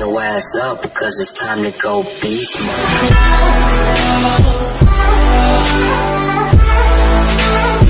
your ass up because it's time to go beast mode.